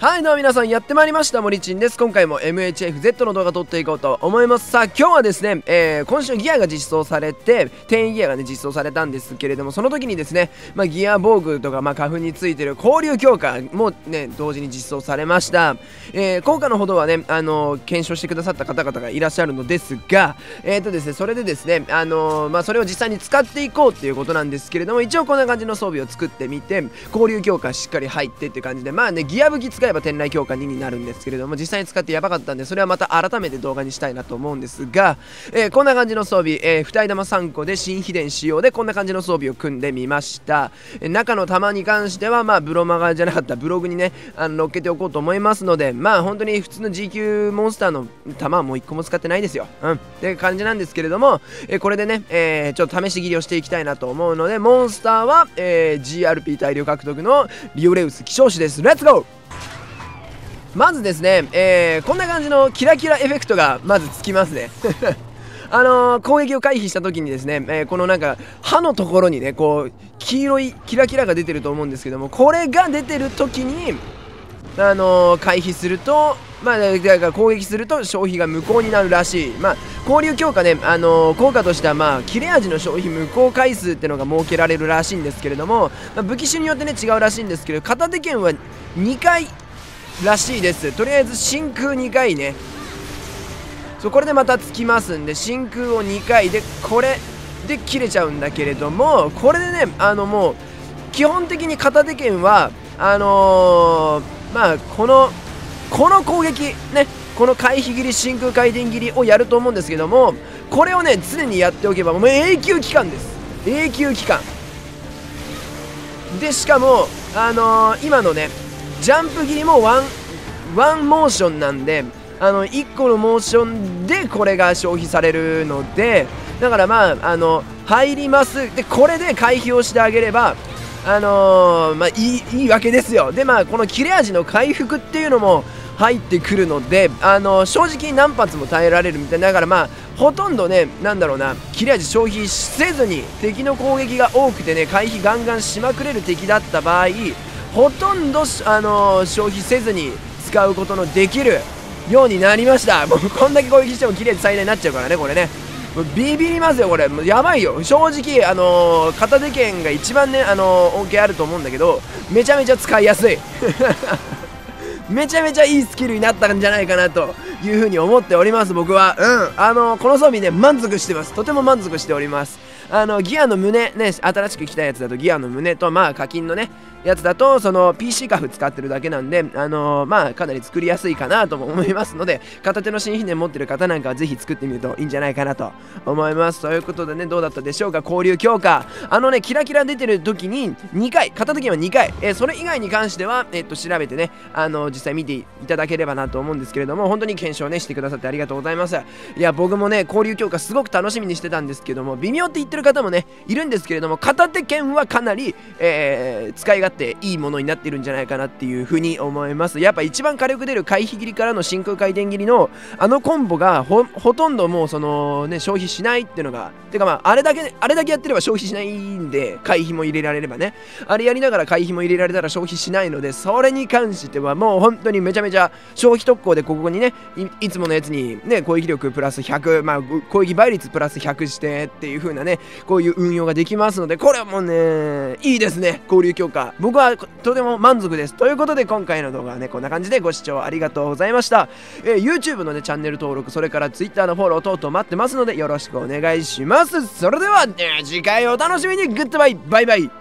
はいどうも皆さんやってまいりました。森ちんです。今回も MHFZ の動画撮っていこうと思います。さあ今日はですね、えー、今週ギアが実装されて転移ギアがね実装されたんですけれどもその時にですね、まあ、ギア防具とか、まあ、花粉についてる交流強化もね同時に実装されました、えー、効果のほどはねあのー、検証してくださった方々がいらっしゃるのですがえっ、とですねそれでですねあのまあそれを実際に使っていこうっていうことなんですけれども一応こんな感じの装備を作ってみて交流強化しっかり入ってっていう感じでまあねギア武器使えば天雷強化2になるんですけれども実際に使ってやばかったんでそれはまた改めて動画にしたいなと思うんですが、えー、こんな感じの装備、えー、二重玉3個で新秘伝仕様でこんな感じの装備を組んでみました、えー、中の玉に関してはまあブロマガじゃなかったブログにねあの乗っけておこうと思いますのでまあ本当に普通の G 級モンスターの玉はもう1個も使ってないですよ。うん。って感じなんですけれども、えー、これでね、えー、ちょっと試し切りをしていきたいなと思うのでモンスターは、えー、GRP 大量獲得のリオレウス希少種です。レッツゴーまずですね、えー、こんな感じのキラキラエフェクトがまずつきますね。あのー、攻撃を回避した時にですね、えー、このなんか歯のところにねこう黄色いキラキラが出てると思うんですけどもこれが出てる時にあのー、回避するとまあ、だから攻撃すると消費が無効になるらしい、まあ、交流強化ね、あのー、効果としては、まあ、切れ味の消費無効回数ってのが設けられるらしいんですけれども、まあ、武器種によってね違うらしいんですけど片手剣は2回らしいです。とりあえず真空2回ね。そうこれでまたつきますんで真空を2回でこれで切れちゃうんだけれどもこれでねあのもう基本的に片手剣はあのー、まあこのこの攻撃ねこの回避切り真空回転切りをやると思うんですけどもこれをね常にやっておけばもう永久期間です。永久期間。でしかもあのー、今のねジャンプ切りもワンワンモーションなんであの1個のモーションでこれが消費されるのでだからまああの入ります。でこれで回避をしてあげればあのー、まあいいいいわけですよ。でまあこの切れ味の回復っていうのも入ってくるので、あのー、正直何発も耐えられるみたいな。だからまあほとんどねなんだろうな切れ味消費せずに敵の攻撃が多くてね回避ガンガンしまくれる敵だった場合ほとんど、あのー、消費せずに使うことのできるようになりました。もうこんだけ攻撃しても綺麗で最大になっちゃうからねこれね。もうビビりますよこれ。もうやばいよ。正直あのー、片手剣が一番ねあのー、恩恵あると思うんだけどめちゃめちゃ使いやすい。めちゃめちゃいいスキルになったんじゃないかなというふうに思っております僕は。うん。あのー、この装備ね満足してます。とても満足しております。あのギアの胸ね新しく来たやつだとギアの胸とまあ課金のねやつだとその PC カフ使ってるだけなんであのー、まあかなり作りやすいかなとも思いますので片手の新秘伝持ってる方なんかはぜひ作ってみるといいんじゃないかなと思います。ということでねどうだったでしょうか交流強化。あのねキラキラ出てる時に2回片手剣は2回、えー、それ以外に関してはえっと調べてねあのー、実際見ていただければなと思うんですけれども本当に検証ねしてくださってありがとうございます。いや僕もね交流強化すごく楽しみにしてたんですけども微妙って言ってるる方もねいるんですけれども片手剣はかなり、えー、使い勝手いいものになってるんじゃないかなっていうふうに思います。やっぱ一番火力出る回避切りからの真空回転切りのあのコンボがほとんどもうそのね消費しないっていうのがてかまああれだけあれだけやってれば消費しないんで回避も入れられればね。あれやりながら回避も入れられたら消費しないのでそれに関してはもう本当にめちゃめちゃ消費特攻でここにねいつものやつにね攻撃力プラス100まあ攻撃倍率プラス100してっていう風なねこういう運用ができますのでこれはもうねいいですね交流強化僕はとても満足です。ということで今回の動画はね、こんな感じでご視聴ありがとうございました。えー、YouTube のね、チャンネル登録、それから Twitter のフォロー等々待ってますのでよろしくお願いします。それでは、ね、次回お楽しみにグッドバイバイバイ